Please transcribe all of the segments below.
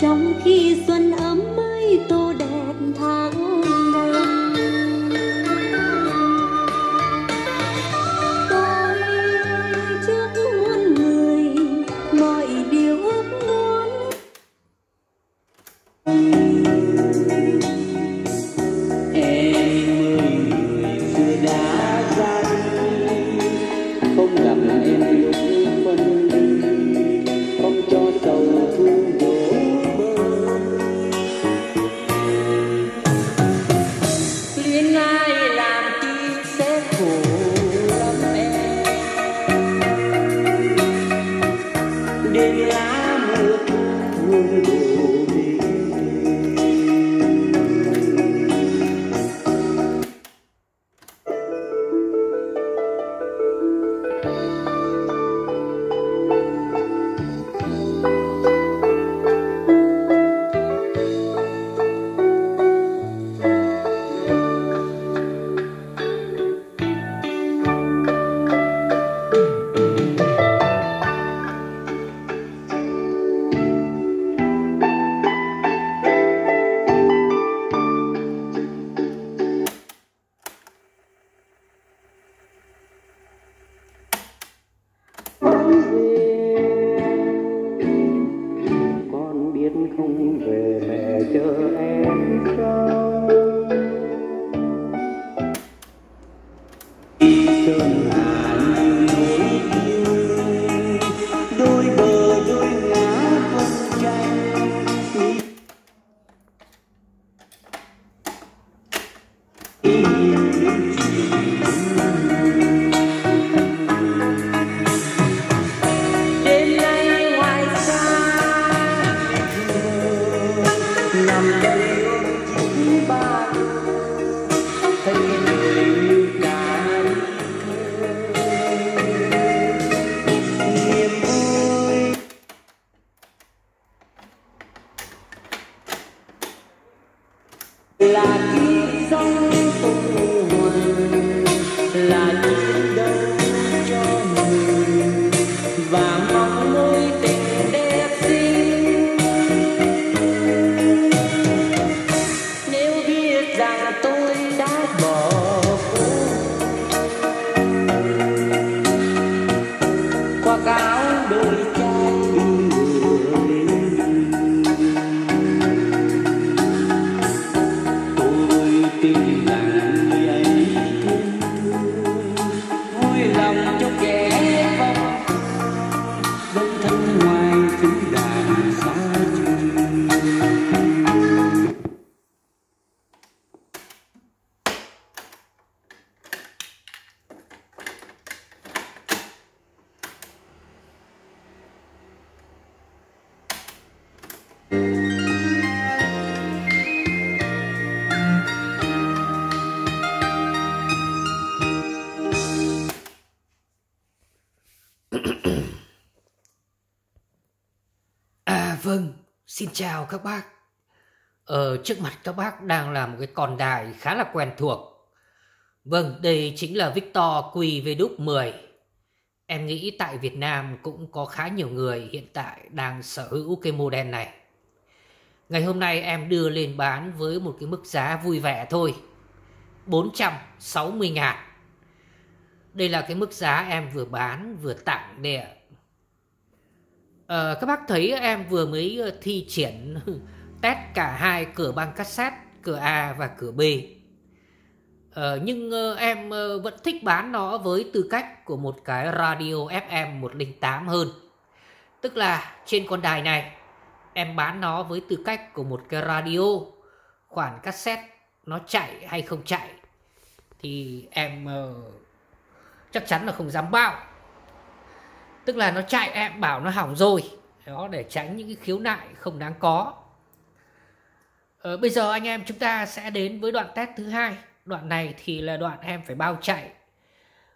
trong khi xuân ơi xin chào các bác. Ở trước mặt các bác đang là một cái con đài khá là quen thuộc. Vâng, đây chính là Victor QV10. Em nghĩ tại Việt Nam cũng có khá nhiều người hiện tại đang sở hữu cái model này. Ngày hôm nay em đưa lên bán với một cái mức giá vui vẻ thôi. 460 ngàn. Đây là cái mức giá em vừa bán vừa tặng để. À, các bác thấy em vừa mới ờ, thi triển test cả hai cửa băng cassette, cửa A và cửa B. À, nhưng em vẫn thích bán nó với tư cách của một cái radio FM 108 hơn. Tức là trên con đài này em bán nó với tư cách của một cái radio khoản cassette nó chạy hay không chạy thì em uh, chắc chắn là không dám bao tức là nó chạy em bảo nó hỏng rồi. Đó để tránh những cái khiếu nại không đáng có. Ờ, bây giờ anh em chúng ta sẽ đến với đoạn test thứ hai. Đoạn này thì là đoạn em phải bao chạy.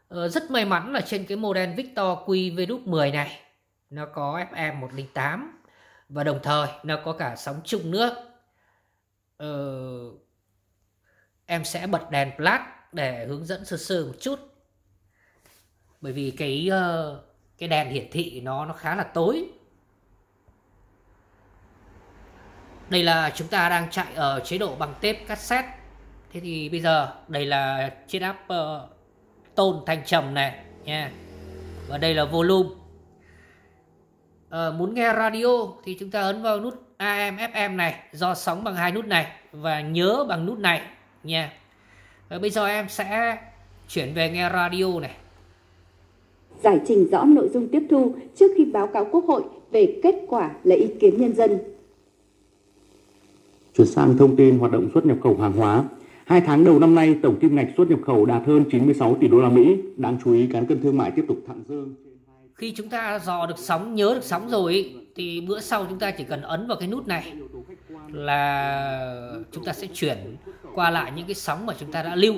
Ờ, rất may mắn là trên cái model Victor QV10 này nó có FM 108 và đồng thời nó có cả sóng chung nữa. Ờ, em sẽ bật đèn flash để hướng dẫn sơ sơ một chút. Bởi vì cái uh, cái đèn hiển thị nó nó khá là tối đây là chúng ta đang chạy ở chế độ bằng tép cassette thế thì bây giờ đây là chiếc áp uh, tôn thanh trầm này nha và đây là volume uh, muốn nghe radio thì chúng ta ấn vào nút AM FM này do sóng bằng hai nút này và nhớ bằng nút này nha. Và bây giờ em sẽ chuyển về nghe radio này. Giải trình rõ nội dung tiếp thu trước khi báo cáo Quốc hội về kết quả lấy ý kiến nhân dân. Chuyển sang thông tin hoạt động xuất nhập khẩu hàng hóa. Hai tháng đầu năm nay, tổng kim ngạch xuất nhập khẩu đạt hơn 96 tỷ đô la Mỹ. Đáng chú ý, cán cân thương mại tiếp tục thẳng dư. Khi chúng ta dò được sóng, nhớ được sóng rồi thì bữa sau chúng ta chỉ cần ấn vào cái nút này là chúng ta sẽ chuyển qua lại những cái sóng mà chúng ta đã lưu.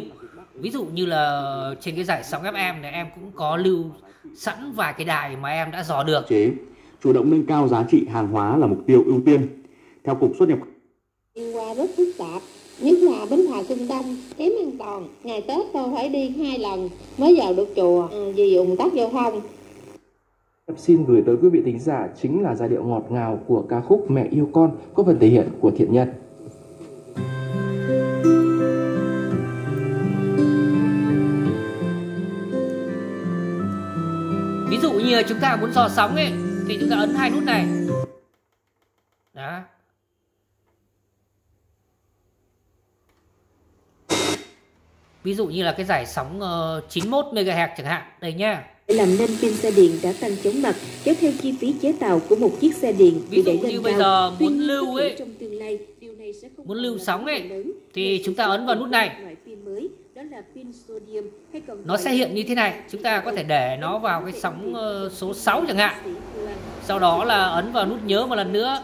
Ví dụ như là trên cái giải sóng FM này em cũng có lưu sẵn vài cái đài mà em đã dò được. Chế, chủ động nâng cao giá trị hàng hóa là mục tiêu ưu tiên. Theo Cục xuất nhập đi qua rất phức tạp nhất là bến phà trung tâm kém an toàn ngày tết tôi phải đi hai lần mới vào được chùa ừ, vì ủng tắc giao thông Em xin gửi tới quý vị thính giả chính là giai điệu ngọt ngào của ca khúc Mẹ yêu con có phần thể hiện của Thiện Nhân. Như chúng ta muốn dò sóng ấy thì chúng ta ấn hai nút này. Đó. Ví dụ như là cái giải sóng uh, 91 MHz chẳng hạn. Đây nhá. Làm nên pin xe điện đã tăng chóng mặt kéo theo chi phí chế tạo của một chiếc xe điện Ví bị dụ đẩy như lên bây cao. giờ muốn lưu ấy, trong tương lai, điều này sẽ không muốn lưu sóng ấy, thì chúng ta ấn vào nút này. Nó sẽ hiện như thế này. Chúng ta có thể để nó vào cái sóng ờ, số 6 chẳng hạn. Sau đó là ấn vào nút nhớ một lần nữa.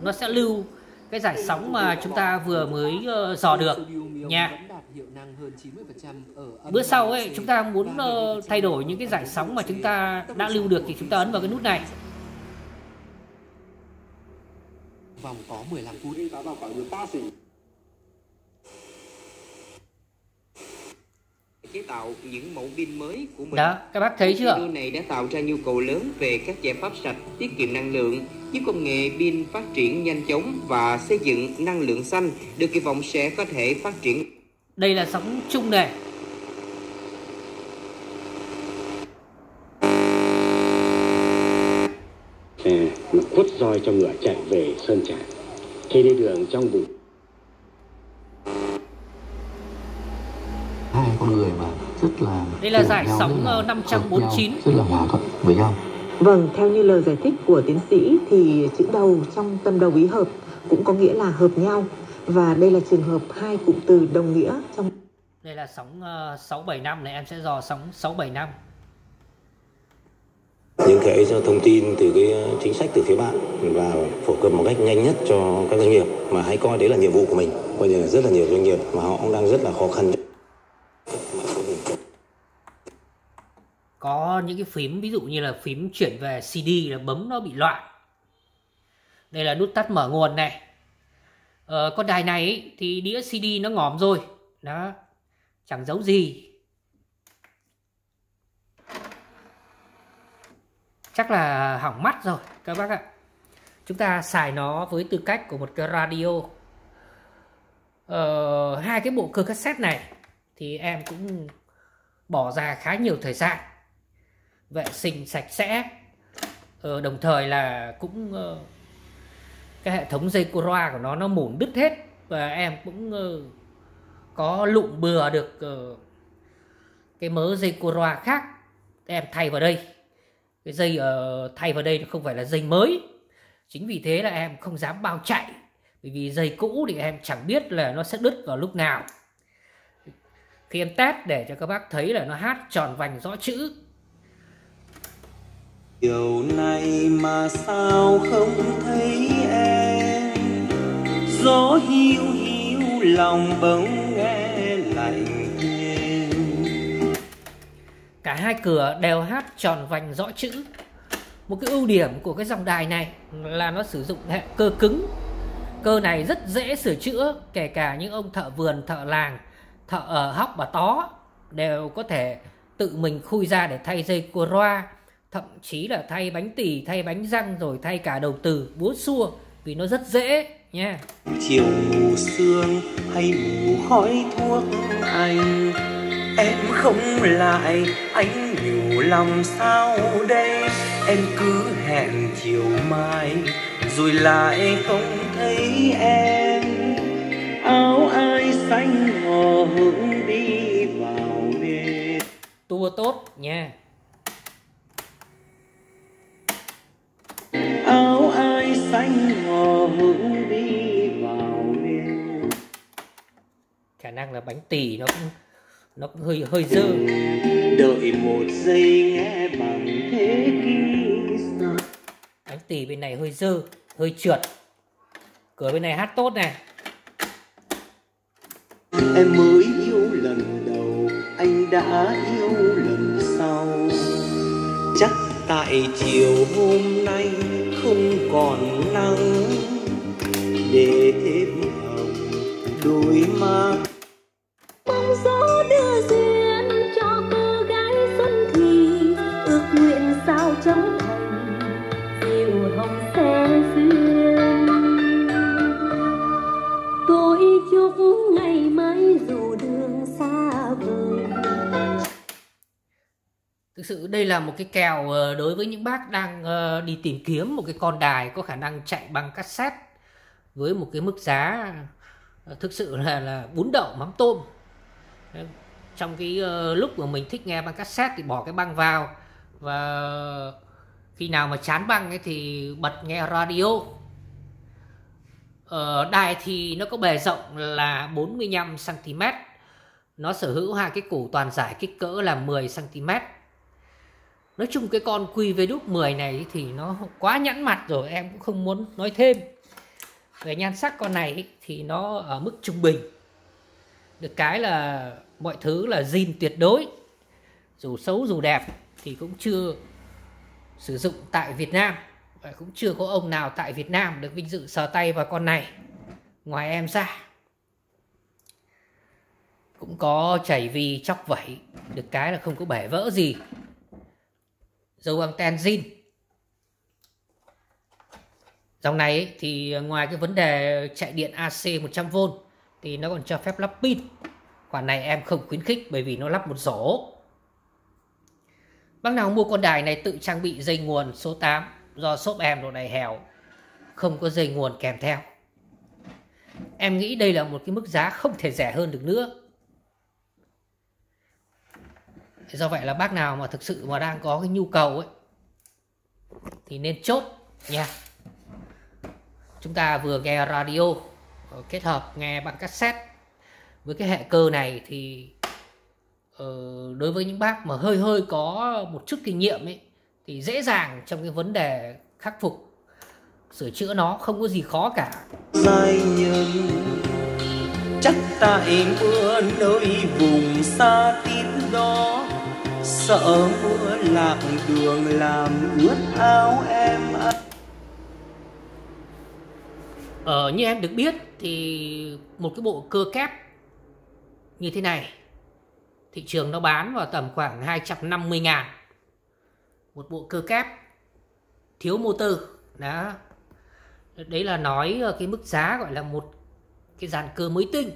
Nó sẽ lưu cái giải sóng mà chúng ta vừa mới ờ, dò được nha. Bữa sau ấy chúng ta muốn ờ, thay đổi những cái giải sóng mà chúng ta đã lưu được thì chúng ta ấn vào cái nút này. Vòng có 15 phút. Chế tạo những mẫu pin mới của mình. Đó, các bác thấy chưa? Video này đã tạo ra nhu cầu lớn về các giải pháp sạch, tiết kiệm năng lượng, giúp công nghệ pin phát triển nhanh chóng và xây dựng năng lượng xanh được kỳ vọng sẽ có thể phát triển Đây là sóng chung này. nó quất roi cho ngựa chạy về sơn trà khi đi đường trong vùng con người mà rất là Đây là giải sóng, là ờ, hợp 549. nhau, rất là hòa thuận với nhau. Vâng, theo như lời giải thích của tiến sĩ thì chữ đầu trong tâm đầu ý hợp cũng có nghĩa là hợp nhau và đây là trường hợp hai cụm từ đồng nghĩa trong Đây là sóng ờ, 675 này em sẽ dò sóng 675. những cái thông tin từ cái chính sách từ phía bạn và phổ cập một cách nhanh nhất cho các doanh nghiệp mà hãy coi đấy là nhiệm vụ của mình coi như là rất là nhiều doanh nghiệp mà họ cũng đang rất là khó khăn có những cái phím ví dụ như là phím chuyển về CD là bấm nó bị loạn. Đây là nút tắt mở nguồn này. Ờ, con đài này ý, thì đĩa CD nó ngòm rồi. Đó. Chẳng giấu gì. Chắc là hỏng mắt rồi các bác ạ. Chúng ta xài nó với tư cách của một cái radio. Ờ, hai cái bộ cơ cassette này thì em cũng bỏ ra khá nhiều thời gian vệ sinh sạch sẽ. Ờ, đồng thời là cũng uh, cái hệ thống dây cua roa của nó nó mủn đứt hết. Và em cũng uh, có lụm bừa được uh, cái mớ dây cua roa khác. Em thay vào đây. Cái dây uh, thay vào đây không phải là dây mới. Chính vì thế là em không dám bao chạy. Bởi vì dây cũ thì em chẳng biết là nó sẽ đứt vào lúc nào. Khi em test để cho các bác thấy là nó hát tròn vành rõ chữ chiều nay mà sao không thấy em? Gió hiu hiu, lòng bỗng nghe lạnh thêm cả hai cửa đều hát tròn vành rõ chữ. Một cái ưu điểm của cái dòng đài này là nó sử dụng hệ cơ cứng. Cơ này rất dễ sửa chữa, kể cả những ông thợ vườn, thợ làng, thợ ở hóc bà tó đều có thể tự mình khui ra để thay dây cua roa thậm chí là thay bánh tỳ thay bánh răng rồi thay cả đầu từ búa xua vì nó rất dễ nha. Chiều mù sương hay mù khói thuốc anh Em không lại anh nhủ lòng sao đây? Em cứ hẹn chiều mai rồi lại không thấy em. Áo ai xanh hò hững đi vào đêm. Tua tốt nha. áo xanh hò hững đi vào đêm khả năng là bánh tỳ nó cũng nó cũng hơi hơi dơ. Đợi một giây nghe bằng thế kỷ bánh tỳ bên này hơi dơ hơi trượt. Cửa bên này hát tốt này. Em mới yêu lần đầu anh đã yêu lần sau. Chắc tại chiều hôm nay không còn nắng, để thêm hồng đôi má bóng gió đưa thực sự đây là một cái kèo ờ, đối với những bác đang ờ, đi tìm kiếm một cái con đài có khả năng chạy bằng cassette với một cái mức giá ờ, thực sự là là bún đậu mắm tôm. Trong cái lúc mà mình thích nghe băng cassette thì bỏ cái băng vào và khi nào mà chán băng ấy thì bật nghe radio. Ở đài thì nó có bề rộng là 45 cm nó sở hữu hai cái củ toàn giải kích cỡ là 10 cm Nói chung cái con QV đúc 10 này thì nó quá nhẵn mặt rồi, em cũng không muốn nói thêm. Về nhan sắc con này thì nó ở mức trung bình. Được cái là mọi thứ là zin tuyệt đối. Dù xấu dù đẹp thì cũng chưa sử dụng tại Việt Nam Và cũng chưa có ông nào tại Việt Nam được vinh dự sờ tay vào con này, Ngoài em ra. Cũng có chảy vì chóc vẩy, Được cái là không có bể vỡ gì dấu bằng tenzin. Dòng này ấy, thì ngoài cái vấn đề chạy điện AC 100V thì nó còn cho phép lắp pin. Khoản này em không khuyến khích bởi vì nó lắp một rổ. Bác nào mua con đài này tự trang bị dây nguồn số 8 do shop em độ này hèo không có dây nguồn kèm theo. Em nghĩ đây là một cái mức giá không thể rẻ hơn được nữa. Do vậy là bác nào mà thực sự mà đang có cái nhu cầu ấy, thì nên chốt nha. Chúng ta vừa nghe radio ờ, kết hợp nghe bằng cassette. Với cái hệ cơ này thì ờ, đối với những bác mà hơi hơi có một chút kinh nghiệm ấy, thì dễ dàng trong cái vấn đề khắc phục, sửa chữa nó không có gì khó cả. Sai nhân chắc tại mưa nơi vùng xa tít đó sợ lạc đường làm ướt áo em Ờ, như em được biết thì một cái bộ cơ kép như thế này thị trường nó bán vào tầm khoảng 250 ngàn. Một bộ cơ kép thiếu motor đó. Đấy là nói ờ, cái mức giá gọi là một cái dàn cơ mới tinh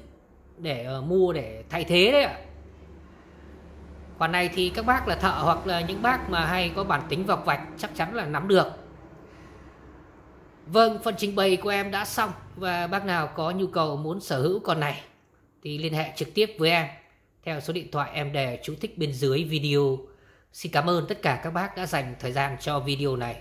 để ờ, mua để thay thế đấy ạ. Khoản này thì các bác là thợ hoặc là những bác mà hay có bản tính vọc vạch chắc chắn là nắm được. Vâng, phần trình bày của em đã xong và bác nào có nhu cầu muốn sở hữu con này thì liên hệ trực tiếp với em theo số điện thoại em để chú thích bên dưới video. Xin cảm ơn tất cả các bác đã dành thời gian cho video này.